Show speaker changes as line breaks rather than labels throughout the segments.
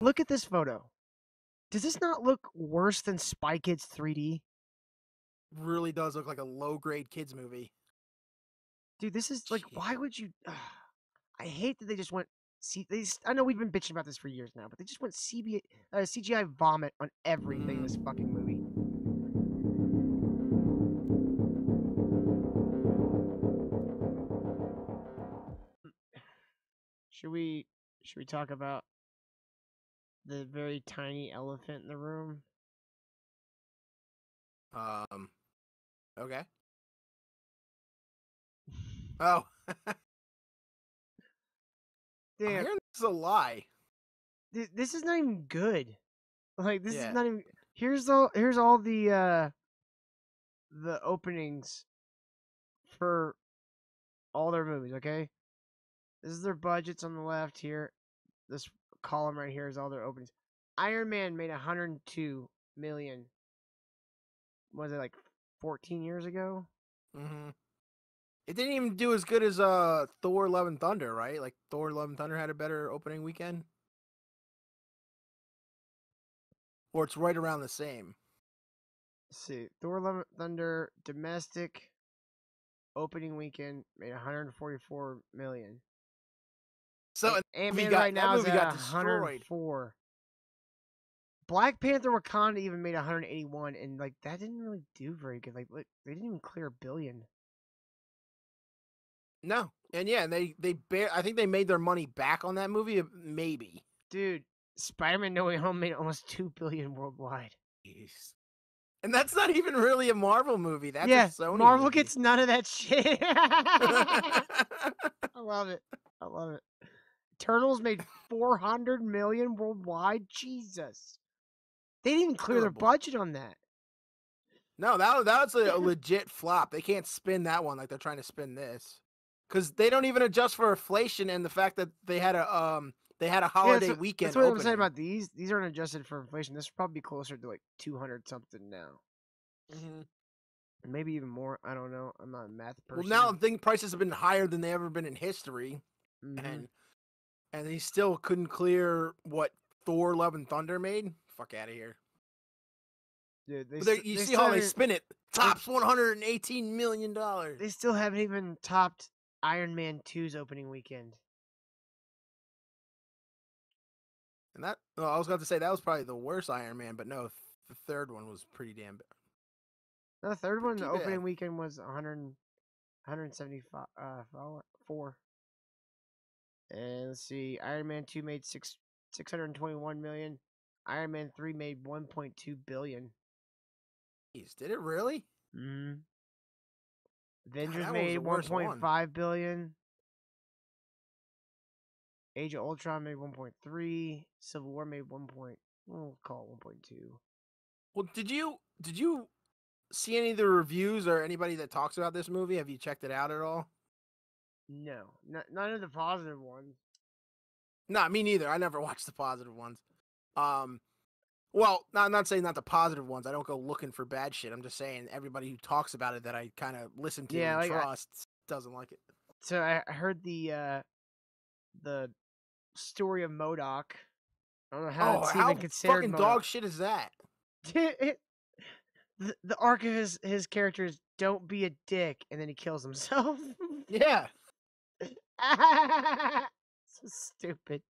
Look at this photo. Does this not look worse than Spy Kids 3D?
Really does look like a low grade kids movie.
Dude, this is like,
Jeez.
why would you? I hate that they just went. See, they. I know we've been bitching about this for years now, but they just went CB, uh, CGI vomit on everything in this fucking movie. Should we? Should we talk about the very tiny elephant in the room?
Um. Okay. Oh,
Damn,
this is a lie.
th- this is not even good. Like this
Yeah.
is not even. Here's all. Here's all the uh the openings for all their movies. Okay, this is their budgets on the left here. This column right here is all their openings. Iron Man made 102 million. Was it like 14 years ago?
hmm It didn't even do as good as uh Thor: Love and Thunder, right? Like Thor: Love and Thunder had a better opening weekend, or it's right around the same.
Let's see. Thor: Love and Thunder domestic opening weekend made 144 million.
So and
Ant Man
got-
right now is at
got destroyed.
104. Black Panther Wakanda even made 181, and like that didn't really do very good. Like, look, they didn't even clear a billion.
no, and yeah, they they bear. I think they made their money back on that movie. Maybe.
Dude, Spider-Man No Way Home made almost two billion worldwide.
Jeez. And that's not even really a Marvel movie. That's
yeah, Marvel
movie.
gets none of that shit. I love it. I love it. Turtles made 400 million worldwide. Jesus. They didn't even clear their budget on that.
No, that that was a, a legit flop. They can't spin that one like they're trying to spin this, because they don't even adjust for inflation and the fact that they had a um they had a
Yeah,
holiday
that's what-
weekend.
That's what I'm saying about these. These aren't adjusted for inflation. This would probably be closer to like 200 something now.
Mhm.
Maybe even more. I don't know. I'm not a math
Well,
person.
now I think prices have been higher than they ever been in history,
Mhm.
and and he still couldn't clear what Thor: Love and Thunder made. Fuck out of here!
Dude, they
they- you
they
see how they spin it? Tops one hundred and eighteen million dollars.
They still haven't even topped Iron Man 2's opening weekend.
And that, well, I was going to say that was probably the worst Iron Man, but no, the third one was pretty damn. bad.
The third one, the
Too
opening
bad.
weekend was 100, 175 uh, four. And let's see, Iron Man 2 made six 621 million. Iron Man 3 made 1.2 billion.
Jeez, did it really?
Mm-hmm. Avengers
was
made
the one.
1.5 billion. Age of Ultron made 1.3. Civil War made 1. Point, we'll call it 1.2.
Well, did you did you see any of the reviews or anybody that talks about this movie? Have you checked it out at all?
No, n- none of the positive ones.
No, me neither. I never watched the positive ones. Um, well, not not saying not the positive ones. I don't go looking for bad shit. I'm just saying everybody who talks about it that I kind of listen to
Yeah,
and
like, I-
trust doesn't like it.
So I I heard the uh the story of MODOK. I don't know how
oh,
it's
how
even considered
fucking dog shit is that?
It- the, the arc of his his character is don't be a dick, and then he kills himself.
Yeah,
so stupid.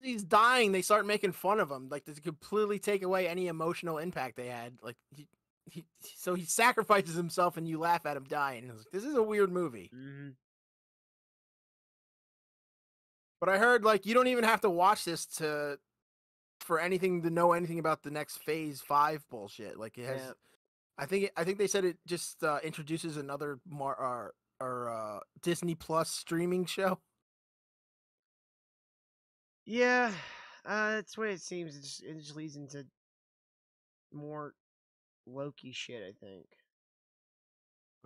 he's dying. They start making fun of him, like to completely take away any emotional impact they had. Like he, he so he sacrifices himself, and you laugh at him dying. Like, this is a weird movie.
hmm
But I heard like you don't even have to watch this to for anything to know anything about the next Phase Five bullshit. Like it has,
Yeah.
I think it, I think they said it just uh, introduces another Mar or, uh, Disney Plus streaming show.
Yeah, uh, that's what it seems. It just, it just leads into more Loki shit. I think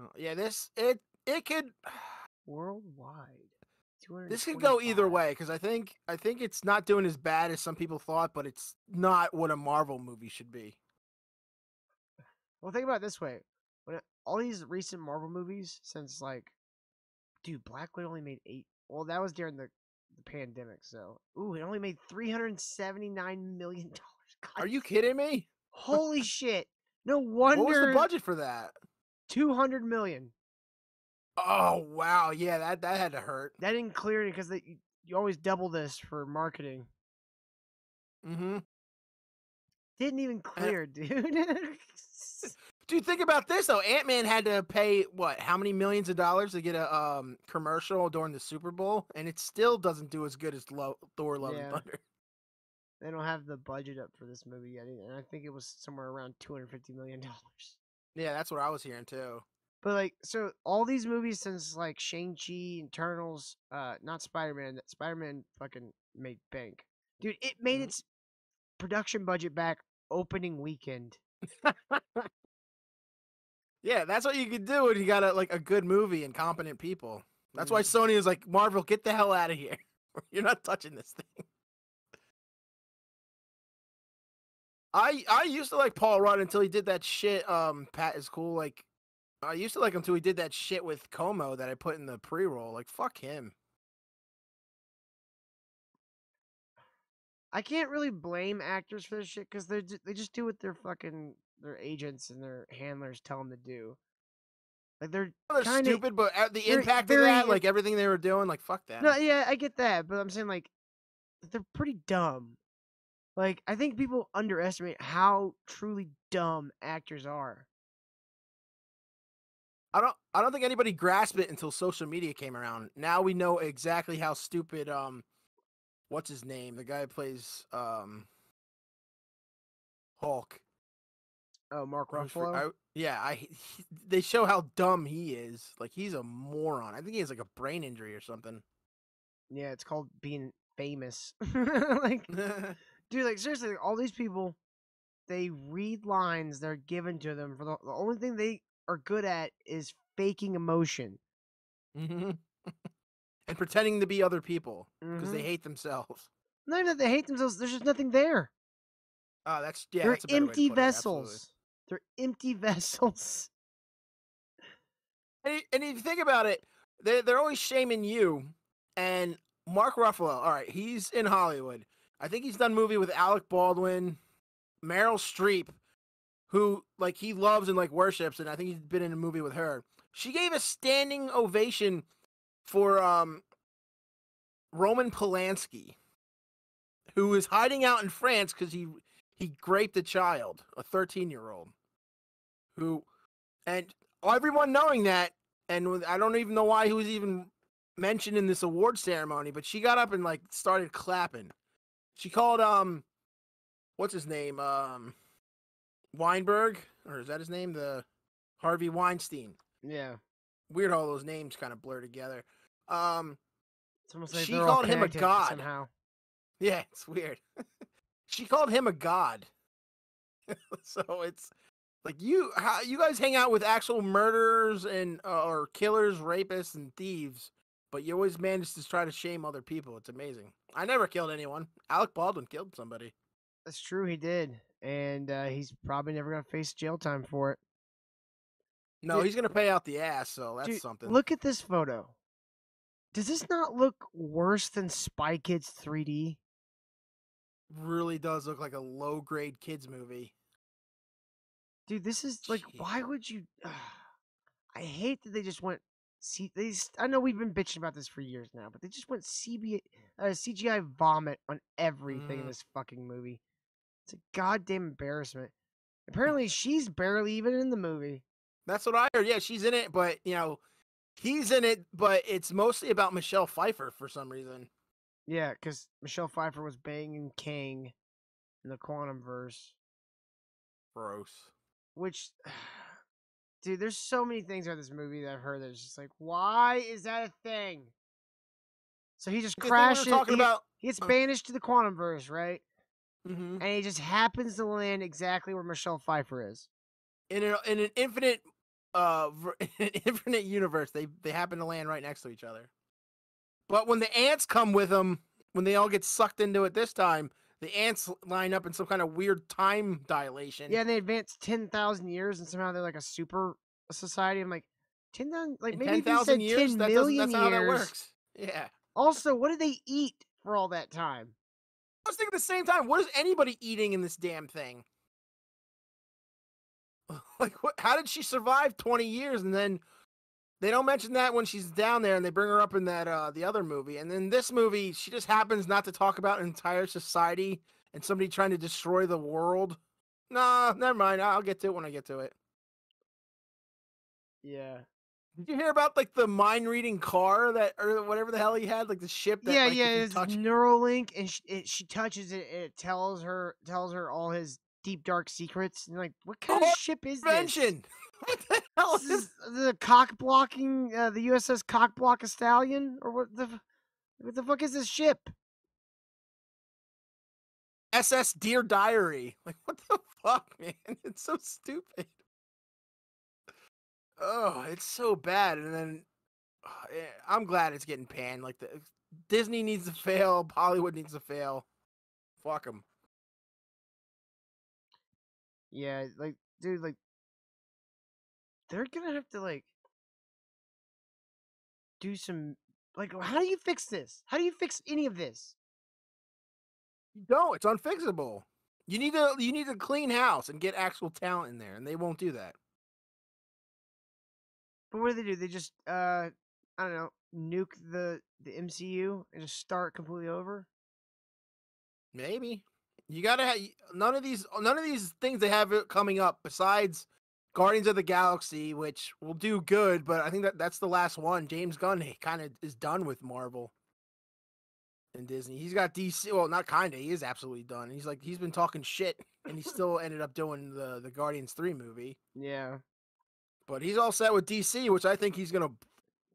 Uh, yeah, this it it could
worldwide.
this could go either way because I think I think it's not doing as bad as some people thought, but it's not what a Marvel movie should be.
Well, think about it this way: when all these recent Marvel movies, since like, dude, Black Widow only made eight. Well, that was during the, the pandemic. So, ooh, it only made three hundred seventy nine million dollars.
Are you kidding me?
Holy shit! No wonder.
What was the budget for that?
two hundred million.
Oh wow, yeah, that that had to hurt.
That didn't clear it because you, you always double this for marketing.
Mm-hmm.
Didn't even clear, dude.
Dude, think about this though. Ant Man had to pay what? How many millions of dollars to get a um commercial during the Super Bowl, and it still doesn't do as good as Lo- Thor: Love
Yeah.
and Thunder.
they don't have the budget up for this movie yet, and I think it was somewhere around two hundred fifty million dollars.
Yeah, that's what I was hearing too.
But like, so all these movies since like Shang Chi, Eternals, uh, not Spider Man. Spider Man fucking made bank, dude. It made
Mhm.
its production budget back opening weekend.
Yeah, that's what you could do when you got a, like a good movie and competent people. That's why
Mhm.
Sony is like, Marvel, get the hell out of here. You're not touching this thing. I I used to like Paul Rudd until he did that shit. Um, Pat is cool. Like, I used to like him until he did that shit with Cuomo that I put in the pre roll. Like, fuck him.
I can't really blame actors for this shit because they they just do what they're fucking their agents and their handlers tell them to do. Like they're
They're
Kinda-
stupid, but uh, the impact of that, like everything they were doing, like fuck that.
no, yeah, I get that, but I'm saying like they're pretty dumb. Like I think people underestimate how truly dumb actors are.
I don't I don't think anybody grasped it until social media came around. Now we know exactly how stupid um what's his name? The guy who plays um Hulk.
Oh, Mark Ruffalo.
I- yeah, I he- they show how dumb he is. Like he's a moron. I think he has like a brain injury or something.
Yeah, it's called being famous. like, dude, like seriously, like, all these people, they read lines that are given to them for the, the only thing they are good at is faking emotion.
Mhm. and pretending to be other people because they
Mhm.
hate themselves.
Not even that they hate themselves. There's just nothing there.
Oh, that's yeah.
They're
that's a better way to
empty vessels. They're empty vessels.
And, and if you think about it, they're, they're always shaming you. And Mark Ruffalo, all right, he's in Hollywood. I think he's done a movie with Alec Baldwin, Meryl Streep, who like he loves and like worships, and I think he's been in a movie with her. She gave a standing ovation for um Roman Polanski, who is hiding out in France because he he raped a child, a 13 year old, who and everyone knowing that, and I don't even know why he was even mentioned in this award ceremony, but she got up and like started clapping. She called um, what's his name? Um, Weinberg, or is that his name? The Harvey Weinstein.
Yeah.
Weird how those names kind of blur together. Um,
like
She called him a god.
somehow.
yeah, it's weird. she called him a god. so it's like you how you guys hang out with actual murderers and uh, or killers, rapists and thieves, but you always manage to try to shame other people. It's amazing. I never killed anyone. Alec Baldwin killed somebody.
That's true. He did, and uh, he's probably never gonna face jail time for it.
No,
Dude-
he's gonna pay out the ass, so that's
Dude,
something.
Look at this photo. Does this not look worse than Spy Kids 3D?
really does look like a low grade kids movie.
Dude, this is like, why would you? I hate that they just went. See, they. I know we've been bitching about this for years now, but they just went CB, uh, CGI vomit on everything in
Mhm.
this fucking movie. It's a goddamn embarrassment. Apparently, she's barely even in the movie.
That's what I heard. Yeah, she's in it, but you know, he's in it, but it's mostly about Michelle Pfeiffer for some reason.
Yeah, because Michelle Pfeiffer was banging Kang in the Quantum Verse,
Gross.
Which, dude, there's so many things about this movie that I've heard that's just like, why is that a thing? So he just crashes.
were talking
he,
about.
he gets
uh,
banished to the Quantum Verse, right?
Mhm.
And he just happens to land exactly where Michelle Pfeiffer is.
in an in an infinite uh in an infinite universe they they happen to land right next to each other but when the ants come with them when they all get sucked into it this time the ants line up in some kind of weird time dilation
Yeah, and they advance ten thousand years, and somehow they're like a super society. I'm like, ten thousand, like
in
maybe if you
10,000
said
years
ten
that
million
that's not how that works yeah
Also, what do they eat? for all that time.
I was thinking at the same time, what is anybody eating in this damn thing? Like, what? How did she survive twenty years? And then they don't mention that when she's down there, and they bring her up in that uh the other movie. And then this movie, she just happens not to talk about an entire society and somebody trying to destroy the world. Nah, never mind. I'll get to it when I get to it.
Yeah.
Did you hear about like the mind reading car that or whatever the hell he had, like the ship that
yeah,
like,
yeah, it's
touch
Neuralink, and she, it, she touches it, and it tells her tells her all his deep dark secrets. And like, what kind
Oh,
of ship is this?
What the hell
This
is
is the cock blocking, uh, the USS Cock Block Stallion, or what the what the fuck is this ship?
SS Dear Diary. Like, what the fuck, man? It's so stupid. Oh, it's so bad. And then eh, I'm glad it's getting panned. Like, the Disney needs to fail. Hollywood needs to fail. Fuck them.
Yeah, like, dude, like, they're gonna have to like do some like, how do you fix this? How do you fix any of this?
You don't. It's unfixable. You need to you need to clean house and get actual talent in there, and they won't do that.
But what do they do? They just uh, I don't know, nuke the the MCU and just start completely over.
Maybe you gotta have none of these none of these things they have it coming up besides Guardians of the Galaxy, which will do good, but I think that that's the last one. James Gunn kind of is done with Marvel and Disney. He's got DC. Well, not kind of. He is absolutely done. He's like he's been talking shit, and he still ended up doing the the Guardians three movie.
Yeah,
But he's all set with DC, which I think he's gonna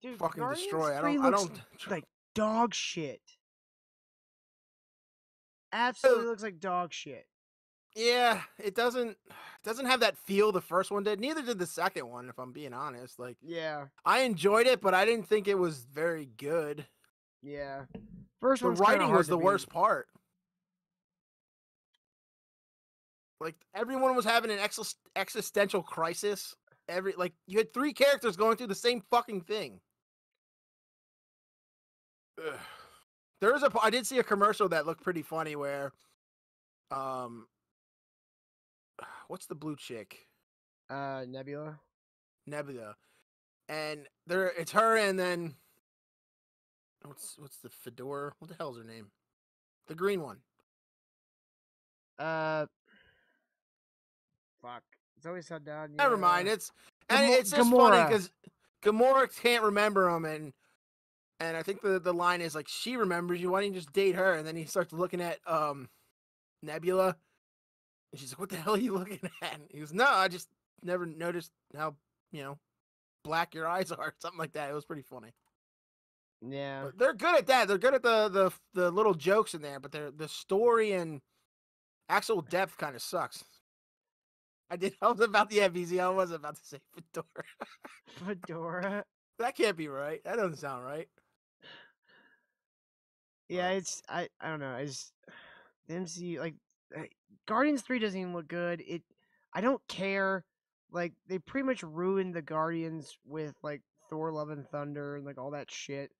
dude,
fucking
Guardians
destroy. I don't. I don't.
like dog shit. Absolutely looks like dog shit.
Yeah, it doesn't it doesn't have that feel the first one did. Neither did the second one, if I'm being honest. Like
Yeah,
I enjoyed it, but I didn't think it was very good.
yeah. First
The
one's
writing was the
beat.
worst part. Like everyone was having an exis- existential crisis. Every like you had three characters going through the same fucking thing. Ugh. There is a I did see a commercial that looked pretty funny where, um, what's the blue chick?
Uh, Nebula.
Nebula, and there it's her and then what's what's the fedora? What the hell's her name? The green one.
Uh, fuck. It's always so down.
Never mind.
yeah.
It's and it's just funny because Gamora can't remember him, and and I think the the line is like she remembers you. Why don't you just date her? And then he starts looking at um Nebula, and she's like, "What the hell are you looking at?" And he goes, "No, I just never noticed how you know black your eyes are." Something like that. It was pretty funny.
Yeah.
But they're good at that. They're good at the the the little jokes in there, but they're the story and actual depth kind of sucks. I did. I was about the FBZ. I was about to say Fedora.
Fedora.
that can't be right. That doesn't sound right.
Yeah, it's I I don't know. I just the MCU like Guardians three doesn't even look good. It I don't care. Like they pretty much ruined the Guardians with like Thor: Love and Thunder and like all that shit.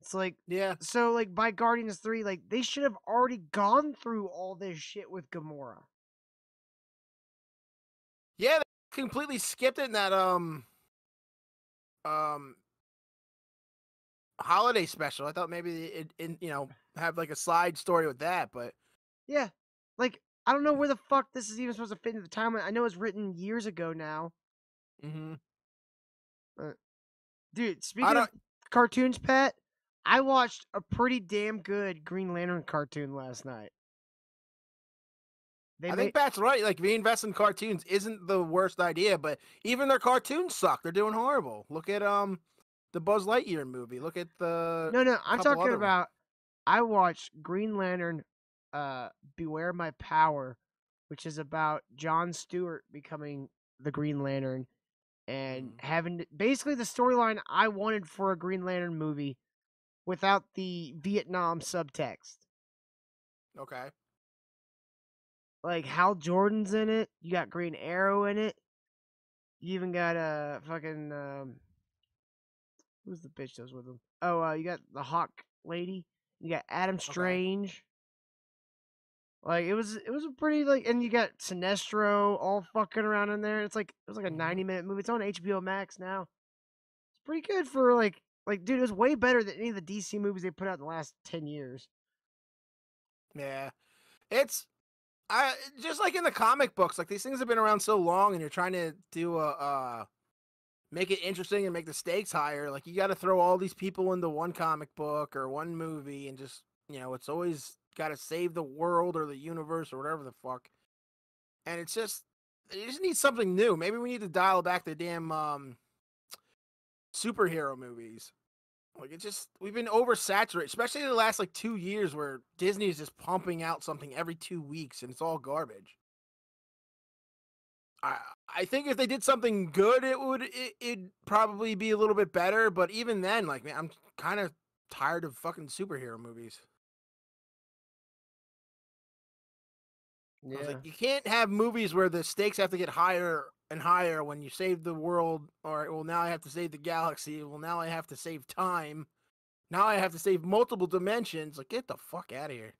It's like
Yeah,
so like by Guardians three, like they should have already gone through all this shit with Gamora.
yeah. They completely skipped it in that um um holiday special. I thought maybe it, it you know have like a side story with that, but
Yeah, like I don't know where the fuck this is even supposed to fit into the timeline. I know it's written years ago now,
mhm.
dude. Speaking of cartoons, Pat, I watched a pretty damn good Green Lantern cartoon last night. They
I
made,
think Pat's right. Like reinvest in cartoons isn't the worst idea, but even their cartoons suck. They're doing horrible. Look at um the Buzz Lightyear movie. Look at the
no, no. I'm talking
other ones.
about. I watched Green Lantern, uh, Beware My Power, which is about John Stewart becoming the Green Lantern, and
Mhm.
having to- basically the storyline I wanted for a Green Lantern movie, without the Vietnam subtext.
okay.
like Hal Jordan's in it. You got Green Arrow in it. You even got a uh, fucking um, who's the bitch that was with him? Oh, uh, you got the Hawk lady You got Adam Strange. Like it was, it was a pretty like, and you got Sinestro all fucking around in there. It's like it was like a
Mhm.
ninety minute movie. It's on HBO Max now. It's pretty good for like, like dude, it was way better than any of the DC movies they put out in the last ten years.
Yeah, it's I just like in the comic books. Like these things have been around so long, and you're trying to do a uh, make it interesting and make the stakes higher. Like you got to throw all these people into one comic book or one movie, and just you know, it's always got to save the world or the universe or whatever the fuck. And it's just you just need something new. Maybe we need to dial back the damn um, superhero movies. Like it just we've been oversaturated, especially the last like two years where Disney is just pumping out something every two weeks and it's all garbage. I I think if they did something good, it would it, it'd probably be a little bit better. But even then, like man, I'm kind of tired of fucking superhero movies. I was
Yeah,
like, you can't have movies where the stakes have to get higher and higher when you save the world, or well, now I have to save the galaxy. Well, now I have to save time. Now I have to save multiple dimensions. Like, get the fuck out of here.